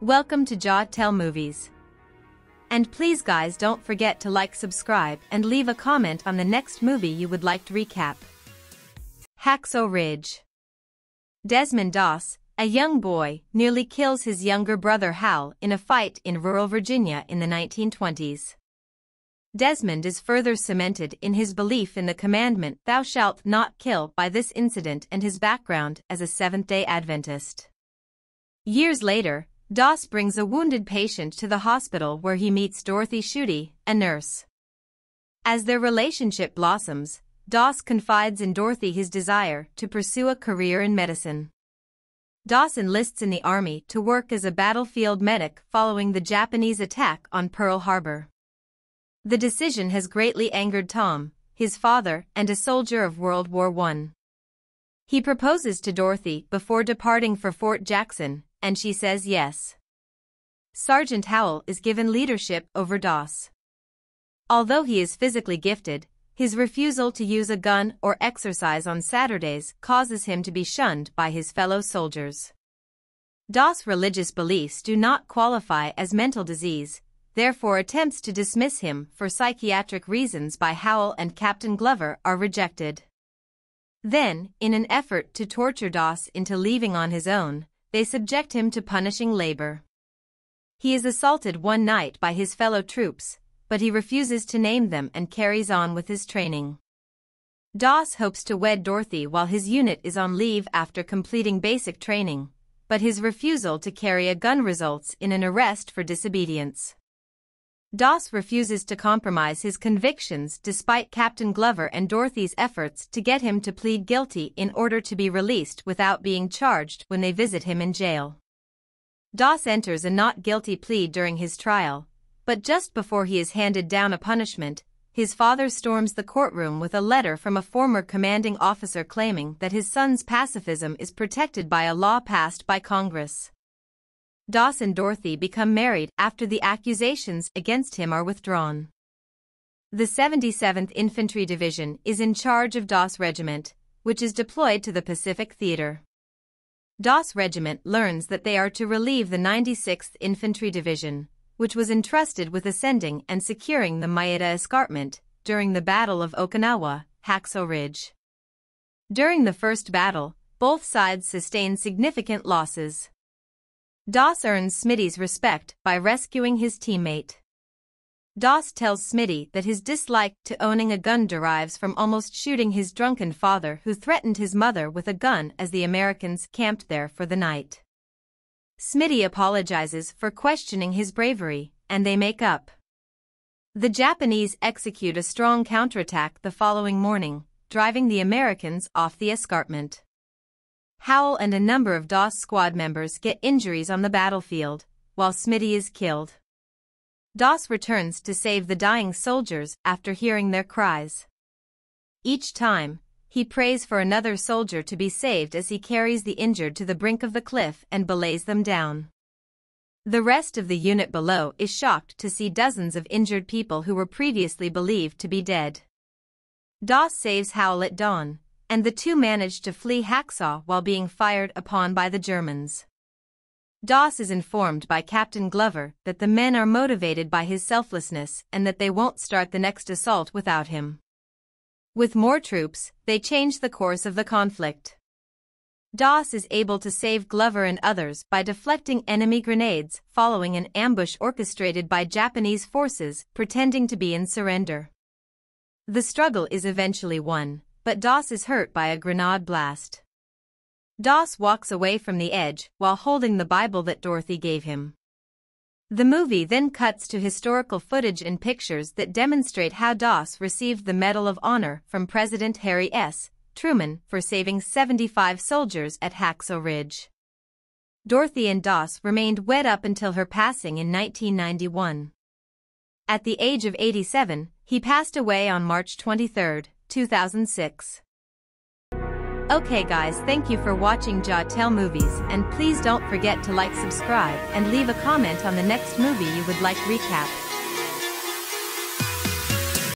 Welcome to Jahtell Movies. And please guys don't forget to like subscribe and leave a comment on the next movie you would like to recap. Hacksaw Ridge Desmond Doss, a young boy, nearly kills his younger brother Hal in a fight in rural Virginia in the 1920s. Desmond is further cemented in his belief in the commandment thou shalt not kill by this incident and his background as a Seventh-day Adventist. Years later, Doss brings a wounded patient to the hospital where he meets Dorothy Schutte, a nurse. As their relationship blossoms, Doss confides in Dorothy his desire to pursue a career in medicine. Doss enlists in the army to work as a battlefield medic following the Japanese attack on Pearl Harbor. The decision has greatly angered Tom, his father and a soldier of World War I. He proposes to Dorothy before departing for Fort Jackson, and she says yes. Sergeant Howell is given leadership over Doss. Although he is physically gifted, his refusal to use a gun or exercise on Saturdays causes him to be shunned by his fellow soldiers. Doss' religious beliefs do not qualify as mental disease, therefore attempts to dismiss him for psychiatric reasons by Howell and Captain Glover are rejected. Then, in an effort to torture Doss into leaving on his own, they subject him to punishing labor. He is assaulted one night by his fellow troops, but he refuses to name them and carries on with his training. Doss hopes to wed Dorothy while his unit is on leave after completing basic training, but his refusal to carry a gun results in an arrest for disobedience. Doss refuses to compromise his convictions despite Captain Glover and Dorothy's efforts to get him to plead guilty in order to be released without being charged when they visit him in jail. Doss enters a not guilty plea during his trial, but just before he is handed down a punishment, his father storms the courtroom with a letter from a former commanding officer claiming that his son's pacifism is protected by a law passed by Congress. Doss and Dorothy become married after the accusations against him are withdrawn. The 77th Infantry Division is in charge of Doss Regiment, which is deployed to the Pacific Theater. Doss Regiment learns that they are to relieve the 96th Infantry Division, which was entrusted with ascending and securing the Maeda Escarpment during the Battle of Okinawa, Hacksaw Ridge. During the first battle, both sides sustained significant losses. Doss earns Smitty's respect by rescuing his teammate. Doss tells Smitty that his dislike to owning a gun derives from almost shooting his drunken father who threatened his mother with a gun as the Americans camped there for the night. Smitty apologizes for questioning his bravery, and they make up. The Japanese execute a strong counterattack the following morning, driving the Americans off the escarpment. Howell and a number of Doss squad members get injuries on the battlefield, while Smitty is killed. Doss returns to save the dying soldiers after hearing their cries. Each time, he prays for another soldier to be saved as he carries the injured to the brink of the cliff and belays them down. The rest of the unit below is shocked to see dozens of injured people who were previously believed to be dead. Doss saves Howell at dawn, and the two managed to flee Hacksaw while being fired upon by the Germans. Doss is informed by Captain Glover that the men are motivated by his selflessness and that they won't start the next assault without him. With more troops, they change the course of the conflict. Doss is able to save Glover and others by deflecting enemy grenades following an ambush orchestrated by Japanese forces pretending to be in surrender. The struggle is eventually won, but Doss is hurt by a grenade blast. Doss walks away from the edge while holding the Bible that Dorothy gave him. The movie then cuts to historical footage and pictures that demonstrate how Doss received the Medal of Honor from President Harry S. Truman for saving 75 soldiers at Hacksaw Ridge. Dorothy and Doss remained wed up until her passing in 1991. At the age of 87, he passed away on March 23, 2006. Okay guys thank you for watching Jaw Movies and please don't forget to like subscribe and leave a comment on the next movie you would like recap.